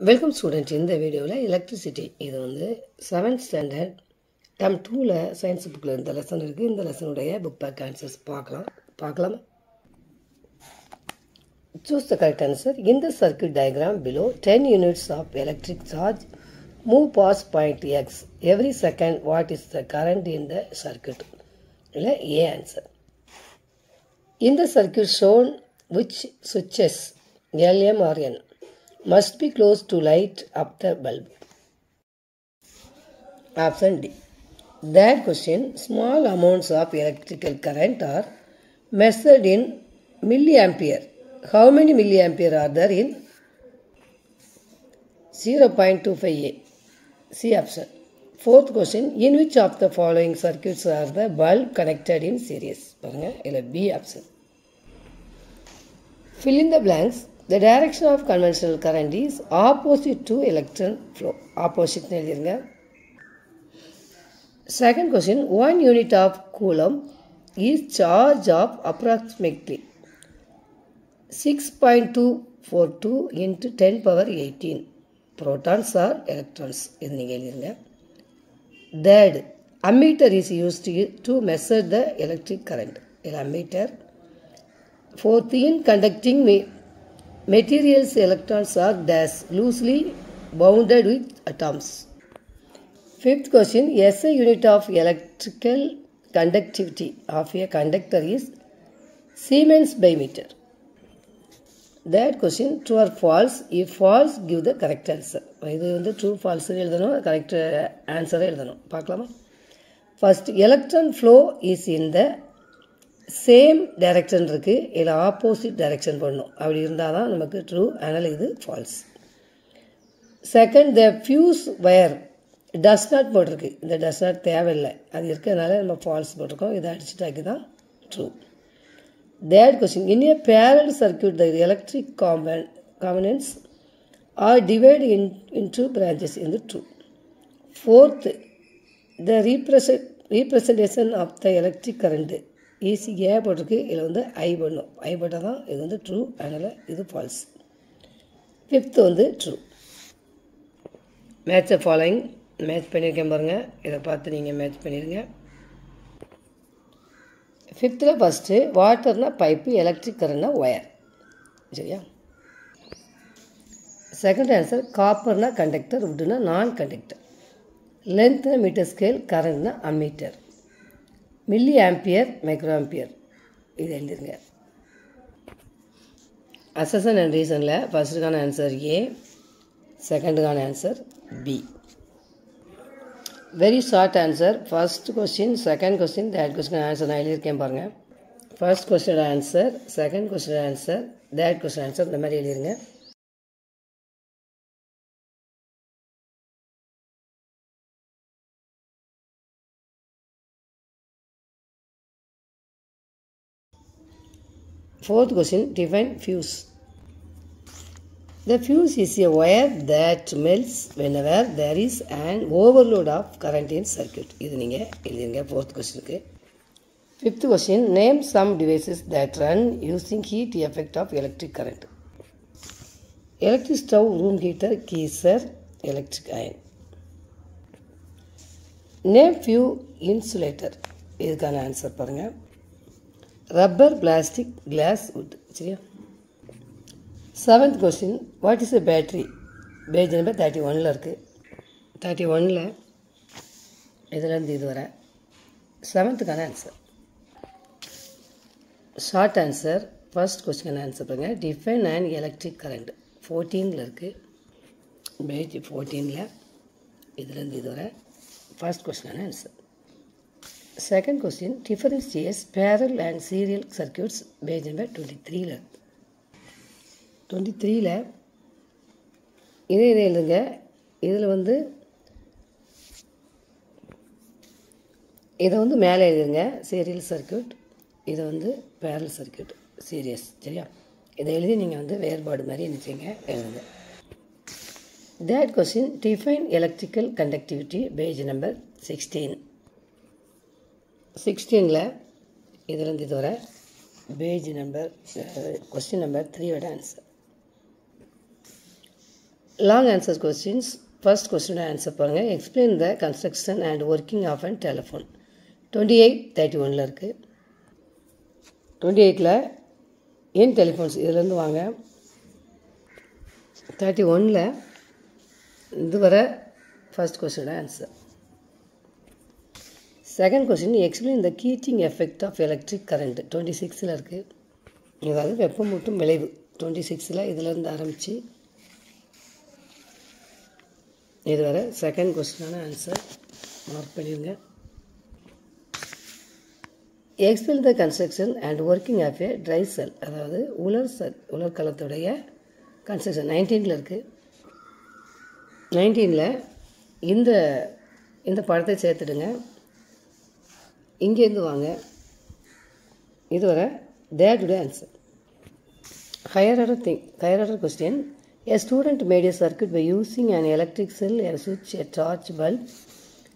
Welcome student இந்த வீடியோவில் electricity இது வந்து செவன்த் ஸ்டாண்டர்ட் டம் டூவில் சயின்ஸ் புக்கில் இந்த லெசன் இருக்குது இந்த லெசனுடைய புக் பேக் ஆன்சர்ஸ் பார்க்கலாம். பார்க்கலாம்? சூஸ் த கரெக்ட் ஆன்சர் இந்த circuit diagram below ten units of electric charge move pass point X every second what is the current in the circuit இல்லை ஏ ஆன்சர் இந்த circuit shown which switches L M or N must be closed to light up the bulb? Option D. That question, small amounts of electrical current are measured in milliampere. How many milliampere are there in 0.25A? C option. Fourth question, in which of the following circuits are the bulb connected in series? பாருங்க இல்லை B option. Fill in the blanks. The direction of conventional current is opposite to electron flow. Opposite எழுதிருங்க Second question, one unit of coulomb is charge of approximately 6.242 into 10 power 18 protons or electrons. இது நீங்கள் எழுதிருங்க Third, ammeter is used to, to measure the electric current. An ammeter. Fourth, in conducting ma- materials, electrons are dash loosely bounded with atoms. Fifth question, SI unit of electrical conductivity of a conductor is Siemens by meter. That question, true or false? If false, give the correct answer. இது வந்து true ஃபால்ஸ்னு எழுதணும் correct ஆன்சரை எழுதணும் பார்க்கலாமா first electron flow is in the same direction இருக்குது இதில் opposite direction பண்ணணும் அப்படி இருந்தால் தான் நமக்கு ட்ரூ ஆனால் இது false second the fuse wire doesn't not போட்டிருக்கு இந்த டஸ்ட் நாட் தேவையில்லை அது இருக்கிறதுனால நம்ம ஃபால்ஸ் போட்டிருக்கோம் இதை அடிச்சுட்டாக்கி தான் true third question in a parallel circuit the electric compon components are divide in in two branches in true fourth the represent representation of the electric current AC A போட்டிருக்கு. இதில் வந்து ஐ பண்ணும் ஐ போட்டால் தான் இது வந்து ட்ரூ அதனால் இது ஃபால்ஸ் ஃபிஃப்த்து வந்து ட்ரூ மேட்சை ஃபாலோயிங் மேட்ச் பண்ணியிருக்கேன் பாருங்கள் இதை பார்த்து நீங்கள் மேட்ச் பண்ணிடுங்க. ஃபிஃப்த்தில் ஃபஸ்ட்டு வாட்டர்னால் பைப்பு எலக்ட்ரிக் கரண்ட்னா ஒயர் சரியா? செகண்ட் ஆன்சர் காப்பர்னா கண்டக்டர் உட்டுனா நான் கண்டக்டர் லென்த்னா metre scale கரண்ட்னா ammeter milli ampere micro ampere இது எழுதிருங்க அசசன் அண்ட் ரீசனில் ஃபஸ்ட்டுக்கான answer A செகண்டுக்கான answer B very short answer first question second question third question answer நான் எழுதியிருக்கேன் பாருங்கள் first question answer second question answer third question answer இந்த மாதிரி எழுதிருங்க. Fourth question, define fuse. The fuse is a wire that melts whenever there is an overload of current in circuit. இது நீங்கள் எழுதிருங்க fourth கொஸ்டினுக்கு fifth question name some devices that run using heat effect of electric current electric stove room heater geyser electric iron name few insulator இதுக்கான answer பாருங்கள் rubber plastic glass wood சரியா seventh question what is a battery page number thirty ஒனில் இருக்குது thirty ஒனில் இதுலேருந்து இது வர செவன்த்துக்கான answer short answer first question answer பாருங்கள் டிஃபைன் அண்ட் எலக்ட்ரிக் கரண்ட் ஃபோர்டீனில் இருக்குது பேஜ் ஃபோர்டீனில் இதுலேருந்து இது வர first கொஸ்டினான answer second question differences parallel and serial circuits page number twenty த்ரீல டுவெண்ட்டி த்ரீல இதே இதே எழுதுங்க. இதில் வந்து இதை வந்து மேலே எழுதுங்க. சீரியல் சர்க்கியூட் இதை வந்து பேரல் சர்க்கியூட் சீரியஸ் சரியா? இதை எழுதி நீங்கள் வந்து வேறுபாடு மாதிரி நினச்சிங்க எழுதுங்க. That question define electrical conductivity page number sixteen சிக்ஸ்டீனில் இதுலேருந்து இது வர? பேஜ் நம்பர் கொஸ்டின் நம்பர் த்ரீயோட answer long answer questions first question answer பாருங்கள் explain the construction and working of and telephone twenty eight thirty ஒனில் இருக்குது டுவெண்ட்டி எயிட்டில் ஏன் telephones இதுலேருந்து வாங்க. தேர்ட்டி ஒனில் இது வர first கொஸ்டினோட answer second question explain the கீட்டிங் effect of electric current twenty சிக்ஸில் இருக்குது அதாவது வெப்பமூட்டும் விளைவு. டுவெண்ட்டி சிக்ஸில் இதிலேருந்து ஆரம்பித்து இதுவரை செகண்ட் கொஸ்டினான ஆன்சர் மார்க் பண்ணிடுங்க. Explain the construction and working of a dry cell அதாவது உலர் செல் உலர்கலத்துடைய கன்ஸ்ட்ரக்ஷன் நைன்டீனில் இருக்குது நைன்டீனில் இந்த இந்த படத்தை சேர்த்துடுங்க. இங்கேருந்து வாங்க இது வர that to answer higher order thing higher order question A student made a circuit by using an electric cell, a switch, a torch bulb,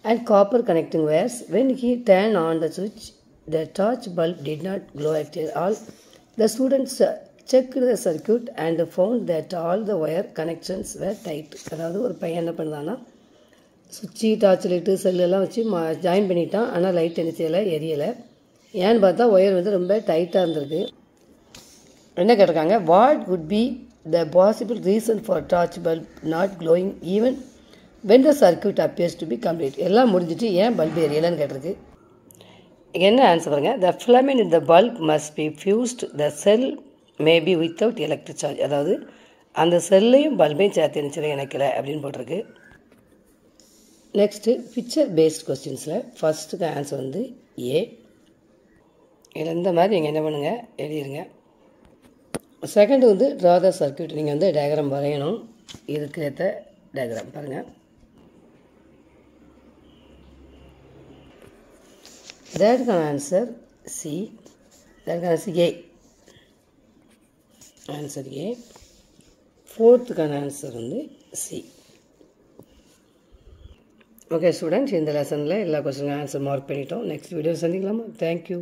and copper connecting wires. When he turned on the switch, the torch bulb did not glow at all. The students uh, checked the circuit and found that all the wire connections were tight. அதாவது ஒரு பையன் என்ன பண்ணான்னா சுவிட்சு torch light செல்லெல்லாம் வச்சு மா join பண்ணிட்டான். ஆனால் லைட் என்ன செய்யலை எரியலை. ஏன்னு பார்த்தா ஒயர் வந்து ரொம்ப டைட்டாக இருந்திருக்கு. என்ன கேட்டிருக்காங்க? What could be the possible reason for torch bulb not glowing even when the circuit appears to be complete எல்லாம் முடிஞ்சிட்டு ஏன் பல்ப் எரியலைன்னு கேட்டிருக்கு. என்ன ஆன்சர் பாருங்க. The filament in the bulb must be fused the cell may be without electric charge அதாவது அந்த செல்லையும் பல்பையும் சேர்த்து நினச்சதை இணைக்கலை அப்படின்னு போட்டிருக்கு. நெக்ஸ்ட்டு பிக்சர் பேஸ்ட் கொஸ்டின்ஸில் ஃபஸ்ட்டுக்கு ஆன்சர் வந்து ஏ இதில் இந்த மாதிரி நீங்கள் என்ன பண்ணுங்கள் எழுதிருங்க. செகண்டு வந்து ட்ரா த சர்க்கியூட் நீங்கள் வந்து டயக்ராம் வரையணும். இதுக்கு ஏற்ற டயக்ராம் பாருங்கள் தேர்டுக்கான ஆன்சர் சி தேர்டுக்கான ஆன்சர் ஏ ஆன்சர் ஏ ஃபோர்த்துக்கான ஆன்சர் வந்து சி ஓகே ஸ்டூடெண்ட்ஸ் இந்த லெசனில் எல்லா கொஸ்டினுக்கும் ஆன்சர் மார்க் பண்ணிட்டோம். Next video சந்திக்கலாமா? Thank you